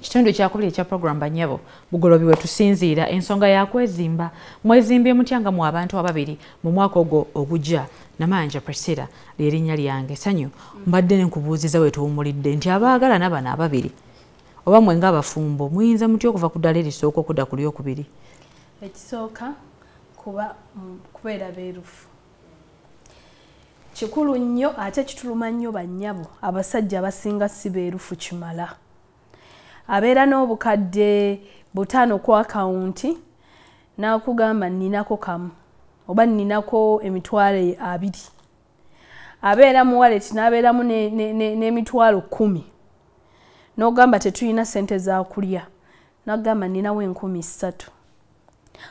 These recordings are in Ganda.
kitundu ekyakubiri ekya program banyabo bugolobi wetusinziira ensonga yakwezimba mwezimbye mutya nga mu abantu ababiri mu mwaka ogwo ogujja namanja priscilla lyerinnya lyange sanyu mbadde nenkubuuziza wetuwumulidde nti abaagala nabano ababiri oba mwe nga abafumbo muyinza mutya okuva ku ddala erisooka okudda ku lyokubiri? Ekisooka kuba kubeera beerufu. Kikulu nnyo ate kituluma nnyo bannyabo abasajja abasinga si beerufu kimala. Abeera n'obukadde butaano ku akawunti n'akugamba nninako kamu oba nninako emitwalo abiri. Abeera mu waleti n'abeeramu n'emitwalo kumi n'ogamba tetulina sente zakulya nagamba nninawo enkumi ssatu.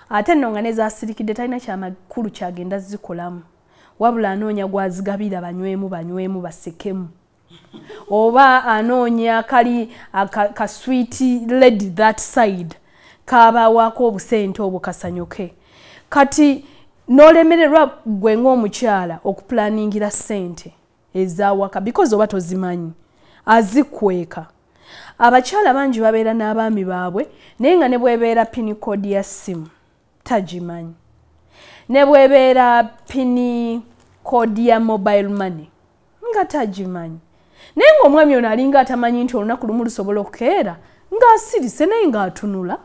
Ate nno nga nezasirikidde talina kyamakulu kyagenda zikolamu. Wabula anoonya gwazigabira banywemu banywemu basekemu. Oba anoonya kali ka sweet lady that side kabawako obusente obwo kasanyuke kati nolemererwa gwe ngaomukyala okupulaningira sente ezawaka because oba tozimanyi azikweka abakyala bangi babeera n'abaami baabwe naye nga ne bwebeera pini kodi ya simu tagimanyi. Ne bwebeera pini kodi ya mobile money nga tagimanyi. Naye ngaomwami ono alinga atamanyi nti olunaku lumu lusobola okukeera ng'asirise naye ng'atunula.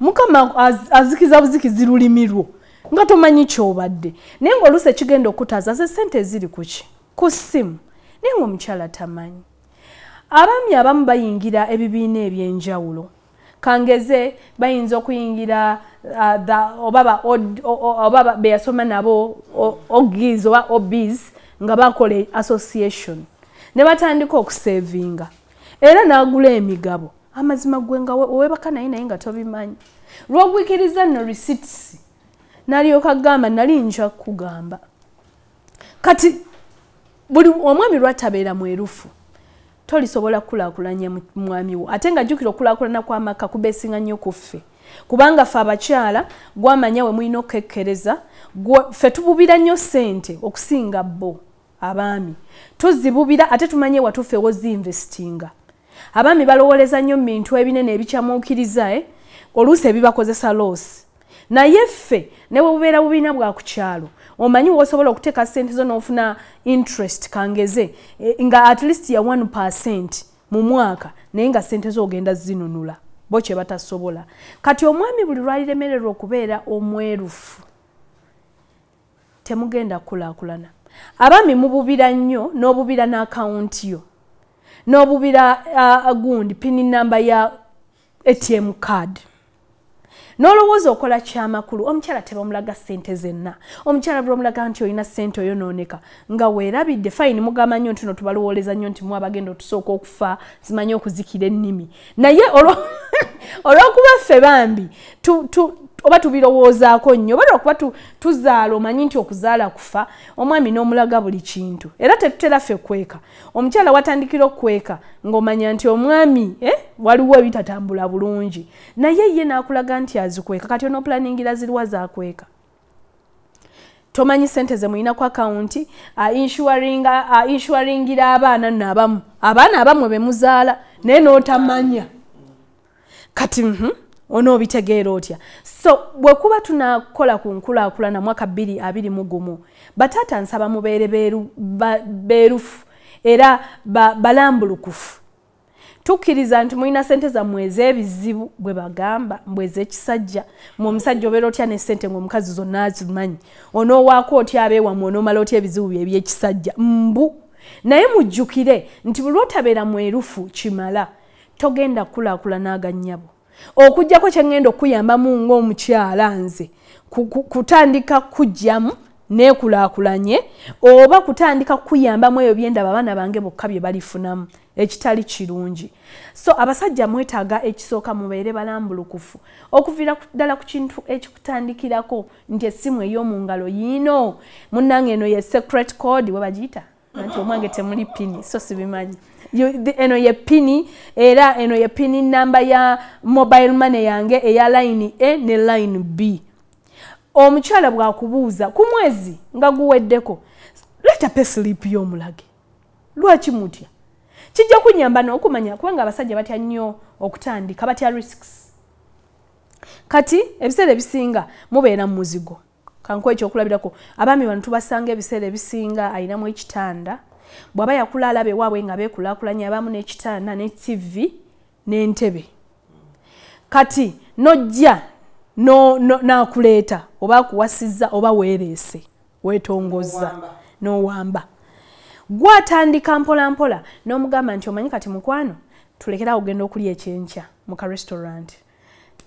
Mukama azikiza buzikizi lulimi lwo nga tomanyi kyobadde. Naye ngaoluusi ekigenda okutaaza ze sente eziri kuki ku ssimu. Naye ngaomukyala tamanyi abaami abamu bayingira ebibiina ebyenjawulo. Kangeze bayinza okuyingira uh, oba beyasoma nabo ogis oba obis nga bakola association. Ne batandika okusevinga. Era n'agula emigabo. Amazima gwe nga owebaka naye naye nga tobimanyi. Lwogwikiriza nno receipts nalyoka gamba nali nja kugamba kati buli omwami lwatabeera mwerufu tolisobola kukulaakulanya mwami wo. Ate nga jjukira okulaakulana kw'amaka kubeesinga nnyo ku ffe. Kubanga ffe abakyala gwamanya we mulina okukekkereza ffe tububira nnyo ssente okusinga bo abaami. Tuzibubira ate tumanye watufe woziinvestinga abaami balowoleza nnyo mu bintu ebinene ebikyamuukiriza e oluusi ebibakozesa loosi naye ffe ne bwe bubeera bubiina bwa ku kyalo omanyi wosobola okuteeka sente zo n'ofuna interest kangeze e, nga at least ya 1 percent mu mwaka naye nga sente zo ogenda zinunula bo kye batasobola. Kati omwami buli lwaliremererwa okubeera omwerufu temugenda kulaakulana abaami mububira nnyo n'obubira n'akawunti yo n'obubira uh, gundi pini namba ya atm card n'olowooza okola kyamakulu omukyala tebamulaga sente zenna. Omukyala bulomulaga nti olina sente oyonooneka nga weerabidde fayini mugamba nnyo nti no tubalowoleza nnyo nti mwabagenda otusooka okufa zimanyi okuzikira ennimi. Naye olw'okuba ffe bambi oba tubirowoozaako nnyo oba lwakuba tuzaala omanyi nti okuzaala kufa omwami n'omulaga buli kintu. Era tetutera ffe kweka. Omukyala watandikira okweka ng'omanya nti omwami eh, waliwo ebitatambula bulungi. Naye ye n'akulaga nti azikweka kati onoopulaningira ziriwa zakweka. Tomanyi sente ze mulina ku akawunti inshuwaringira abaana nno abamu abaana abamu bemuzaala naye n'otamanya. Kati mm -hmm. Onoobitegeera otya? So bwekuba tunakola ku nkulaakulana mwaka bbiri abiri mu gumu bataata nsaba mubeere beerufu era balambulukufu. Tukkiriza nti mulina sente zammwe ez'ebizibu bwe bagamba mbwe ez'ekisajja mwe omusajja obeera otya ne sente ngaomukazi zonna azimanyi? Onoowaako otya abeewamu onoomala otya ebizibu bye ebyekisajja mbu! Naye mujjukire nti buli otabeera mwerufu kimala togenda kukulaakulana agannyabo okugjako kyeŋŋenda okuyambamu ngaomukyala nze kutandika kujjamu nekulaakulanye oba kutandika kuyambamu eyo byendaba abaana bange bokka bye balifunamu ekitali kirungi. So abasajja mwetaaga ekisooka mubeere balambulukufu. Okuviira ddala ku kintu ekikutandikirako nti essimu ey'omu ngalo yiino munnange eno ye secret code we bagiyita? Nti omwange temuli pini so sibimanyi eno ye pini era eno ye pini namba ya mobile money yange eya line a ne line b. Omukyala bwakubuuza ku mwezi nga guweddeko leta peslip y'omulage lwaki mutya? Kijja kunyamba n'okumanya kubanga abasajja batya nnyo okutandika batya risks. Kati ebiseera ebisinga mubeera mu muzigo. Kankuwa ekyokulabirako abaami bano tubasanga ebiseera ebisinga ayinamu ekitanda bw'aba yakula alaba ewaabwe nga beekulakulanya abamu n'ekitanda ne tv n'entebe kati nojja no- no- n'akuleeta oba akuwasizza oba weereese weetongozza n'owamba. gwatandika mpola mpola n'omugamba nti omanyi kati mukwano tulekera ogenda okulya ekyenkya mu ka restaurant.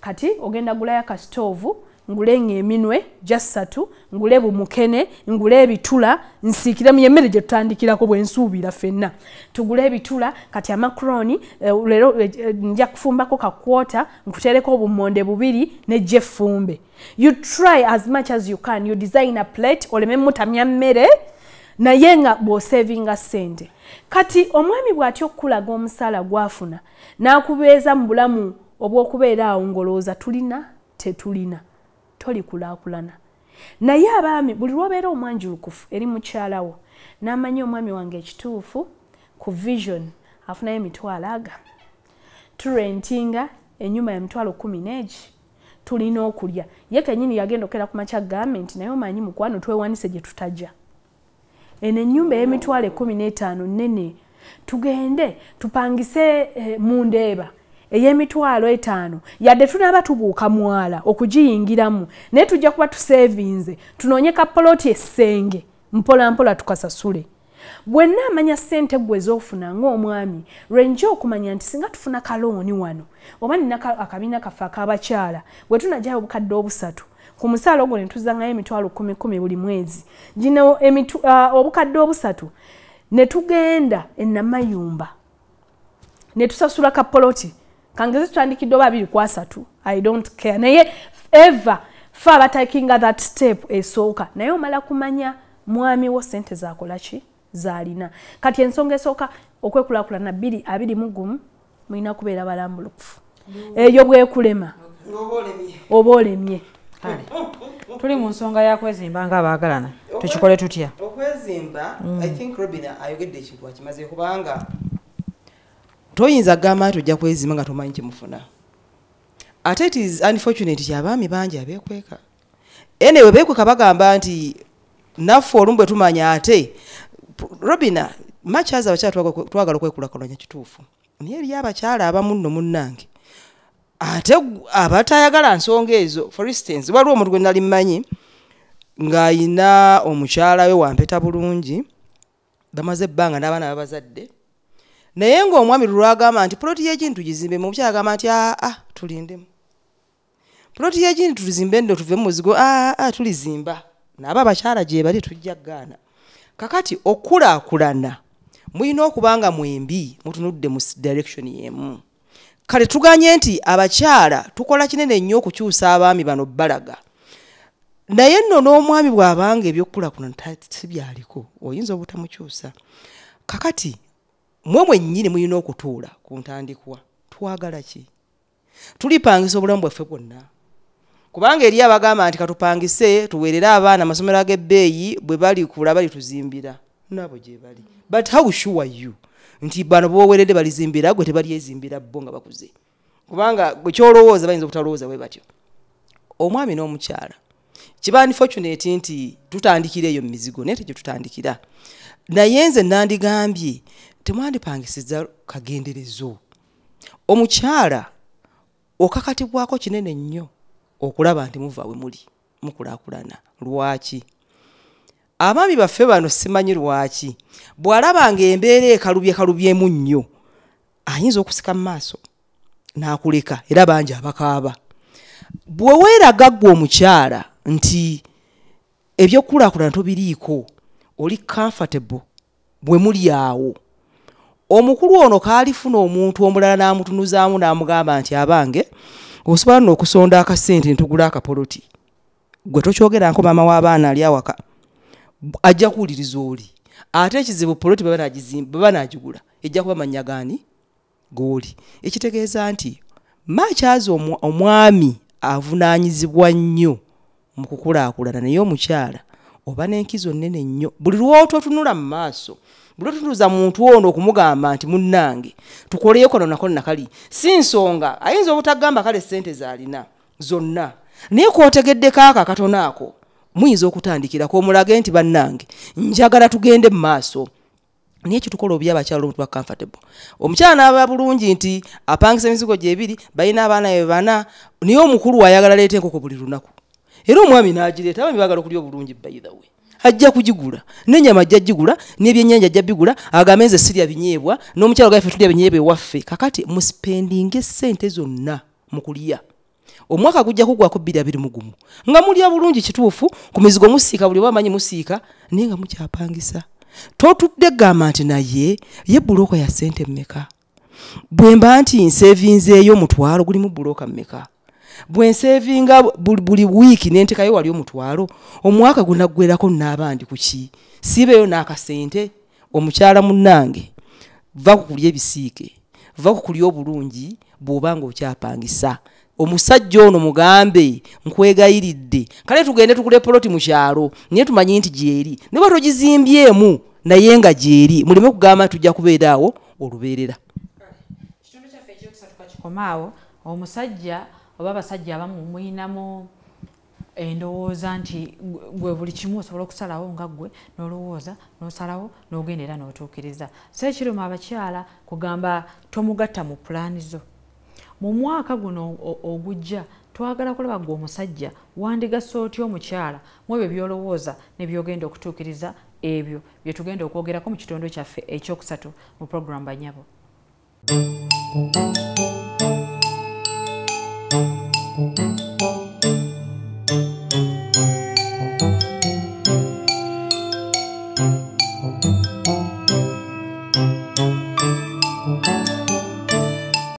Kati ogenda gulayo akasitoovu ngulenga eminwe jassatu ngule bumukene ngule ebitula nsiikiremu yemmere gye tutandikirako bwensuubira ffenna. Tugule ebitula kati amakroni leero eh, eh, nja kufumbako kakwota nkutereko obumonde bubiri nejja effumbe you try as much as you can. You design a plate oleme mutamya mmere naye nga bw'osevinga ssente. Kati omwami bw'atya okukulaga omusaala gwafuna n'akubeeza mu bulamu obw'okubeera awo ngolowooza tulina tetulina tolikulaakulana. Naye abaami buli lw'obeera omwanjulukufu eri mukyalawo n'amanya omwami wange ekituufu ku vision afunayo emitwalo aga. Turentinga enyuma ya mitwalo kumi n'egi tulina okulya. Ye kenyini yagenda okera ku makya gavumenti naye omanyi mukwano twewanise gye tutajja. Eno ennyumba ey'emitwalo ekumi n'etaano nnene tugende tupangise eh, mu ndeeba ey'emitwalo etaano yadde tunaaba tubuuka mwala okugiyingiramu naye tujja kuba tusevinze tunoonye kapoloti essenge mpola mpola tukasasule. Bwenna amanya ssente gwe ez'ofuna ng'omwami lwenja okumanya nti singa tufuna kalooni wano oba nina ka- akabiina kaffe ak'abakyala bwe tunajayo obukadde obusatu ku musaala ogwo ne tuzangayo emitwalo kumi kumi buli mwezi. Gino ah, obukadde obusatu ne tugenda enamayumba ne tusasula kapoloti kangeze tutandikidde oba abiri ku asatu i don't care. Naye eva fe abatakinga that step esooka. Naye omala kumanya mwami wo sente zakola ki? Zaalina kati ensonga esooka okwekulaakulana bbiri abiri mu gumu mulina kubeera balambulukufu. Eyo bwekulema. Oba olemye. Tuli mu nsonga ya kwezimba nga abaagalana. Tukikole tutya? okwezimba i think robin ayogedde ekintu akimaze kubanga toyinza kugamba nti ojja kwezimba nga tomanyi kimufuna ate it is unfortunate ti abaami bangi abeekweka. Enewe beekweka bagamba nti naffe olumu bwe tumanya ate robina makyazi abakyala twaga- twagala okwekulakulanya kituufu naye eriyo abakyala abamu nno munnange ate abatayagala nsonga ezo for instance waliwo omuntu gwe nali mmanyi ng'ayina omukyala we wampeta bulungi bamaze ebbanga n'abaana babazadde naye ng'omwami lulwagamba nti poloti y'ekintu gizimbe mu omukyala agamba nti aa tulindemu. Poloti y'ekintu tuzimbe ndo tuve mu muzigo aa tulizimba. Naaba abakyala gye bali tujja kugaana kakati okulaakulana mulina okuba nga mwembi mutunudde mu direction y'emu. Kale tuganye nti abakyala tukola kinene nnyo okukyusa abaami bano balaga naye nno n'omwami bw'abanga ebyokulaakulana ta- si byaliko oyinza obutamukyusa. Kakati mwe mwennyini mulina okutuula ku ntandikwa. Twagala ki? Tulipangisa obulamu bwaffe bwonna. Kubanga eri abagamba nti katupangise tuweerere abaana amasomero ag'ebbeeyi bwe bali kula bali tuzimbira. Nabo gye bali. But how sure you nti bano boweredde balizimbira gwe tebalyezimbira bo nga bakuze? Kubanga gwe kyolowooza bayinza obutalowooza bwe batyo. Omwami n'omukyala kiba unfortunate nti tutandikira eyo mu mizigo naye tegye tutandikira. Naye nze nandigambye temwandipangisiza kagenderezo. Omukyala okakatibwako kinene nnyo okulaba nti muva we muli mukulaakulana. Lwaki? Abaami baffe bano simanyi lwaki. Bw'alabanga embeera ekalubye kalubyemu nnyo ayinza okusika mu maaso n'akuleka era bangi abakaaba. Bwe weeraga ggwe omukyala nti ebyokulaakulana tobiriiko oli comfortable bwe muli awo omukulu ono kaalifuna omuntu omulala n'amutunuzaamu n'amugamba nti abange osobola nno okusonda akasente ntugula akapoloti. Gwe tokyogeranko maama w'abaana ali awaka ajja kuwuliriza oli. Ate ekizibu poloti baba nagigula ejja kuba manya gani gooli ekitegeeza nti makyazi omwa- omwami avunaanyizibwa nnyo mu kukulaakulana naye omukyala oba n'enkizo nnene nnyo buli lwototunula mu maaso buli lwotutuuza muntu ono okumugamba nti munnange tukoleyo kano nako nakali si nsonga ayinza obutagamba kale sente zalina zonna. Naye kwotegeddeko ako akatono ako muyinza okutandikirako omulage nti bannange njagala tugende mu maaso. Naye kitukola obi abakyala olumu tuba comfortable. Omukyala n'aba bulungi nti apangisa emizigo gyebiri balina abaana be bana naye omukulu ayagala leeta enkoko buli lunaku. Era omwami n'agireeta abaami baagala okulya obulungi by the way ajja kugigula n'enyama ajja gigula n'ebyennyanja ajja bigula agambe nze sirya binyeebwa n'omukyala gaffe tulya binyeebwa ewaffe. Kakati musipendinga essente zonna mu kulya. Omwaka gujja kugwako bbiri abiri mu gumu. Nga mulya bulungi kituufu ku mizigo musiika buli oba amanyi musiika naye nga mukyapangisa. Totudde gamba nti naye ye bulooka ya sente mmeka? Bwe mba nti nseevinzeeyo omutwalo gulimu bulooka mmeka bwe nseevinga buli, wiiki nentekayo wali omutwalo omwaka gunaggwerako n'abandi kuki siibeeyo n'akasente omukyala munnange va ku kulya ebisiike va ku kulya obulungi bw'oba nga okyapangisa. Omusajja ono mugambe nkwegayiridde kale tugende tukule poloti mu kyalo naye tumanyi nti gyeri. Niba togizimbyemu naye nga gyeri. Muleme kugamba tujja kubeeraawo olubeerera kyaffe ekyokusatu kakikomaawo omusajja oba abasajja abamu mwinamu endowooza nti gwe- buli kimu osobola okusalawo nga ggwe n'olowooza n'osalawo n'ogenda era n'otuukiriza. So ekiruma abakyala kugamba tomugatta mu pulaani zo. Mu mwaka guno ogujja twagala kulaba gwe omusajja wandigasa otya omukyala mu ebyo byolowooza ne byogenda okutuukiriza ebyo bye tugenda okwogerako mu kitundu kyaffe ekyokusatu mu puroguramu banyabo Música